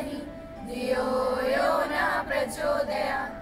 धीमहि धियो यो नः प्रचोदया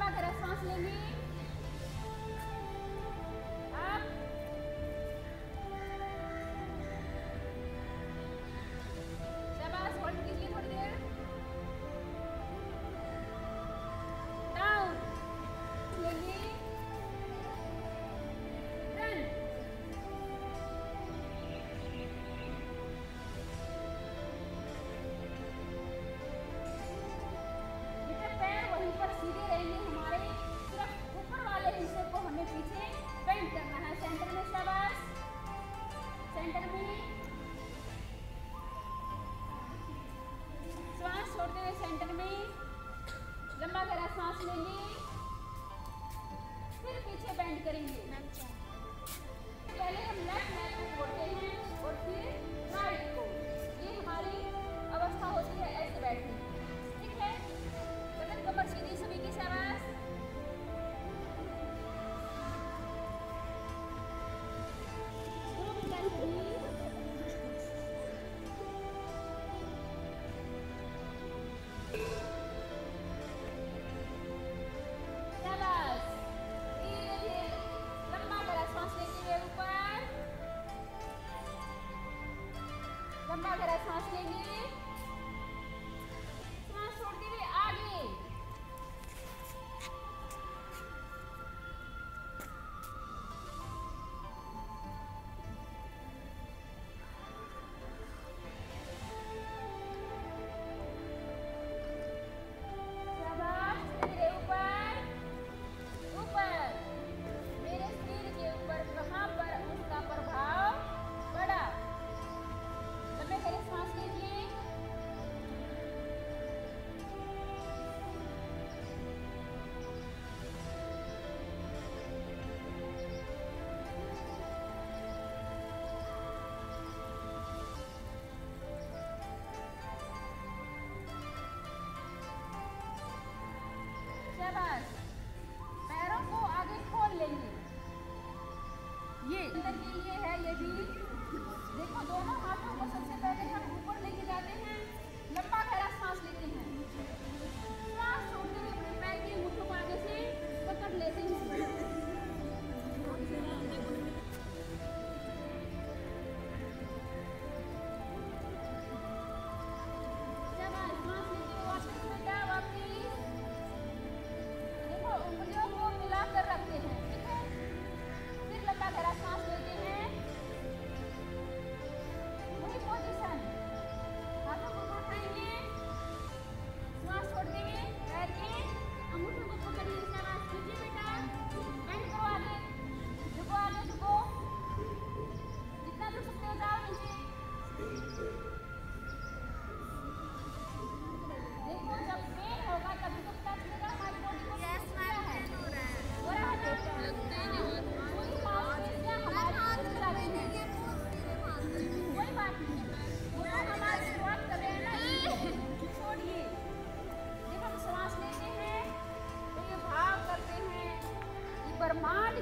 Magara Sons assim, Lili.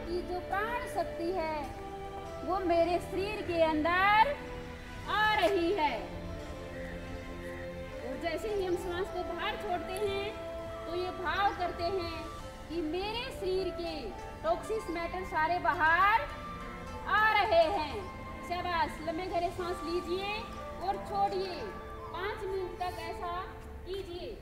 की जो प्राण शक्ति है, वो मेरे शरीर के अंदर आ रही है। और जैसे ही हम श्वास को बाहर छोड़ते हैं तो ये भाव करते हैं कि मेरे शरीर के टॉक्सिस मैटर सारे बाहर आ रहे हैं। शहबाज लंबे गहरे सांस लीजिए और छोड़िए। पाँच मिनट तक ऐसा कीजिए।